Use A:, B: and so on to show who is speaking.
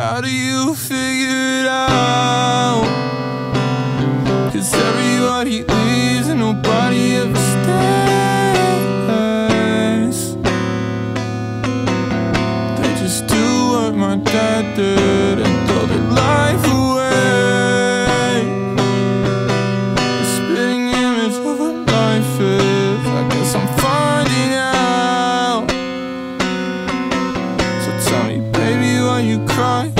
A: How do you figure it out? Cause everybody leaves and nobody ever stays. They just do what my dad did and throw their life away. A spitting image of what life is. I guess I'm finding out. So tell me, baby, why you crying?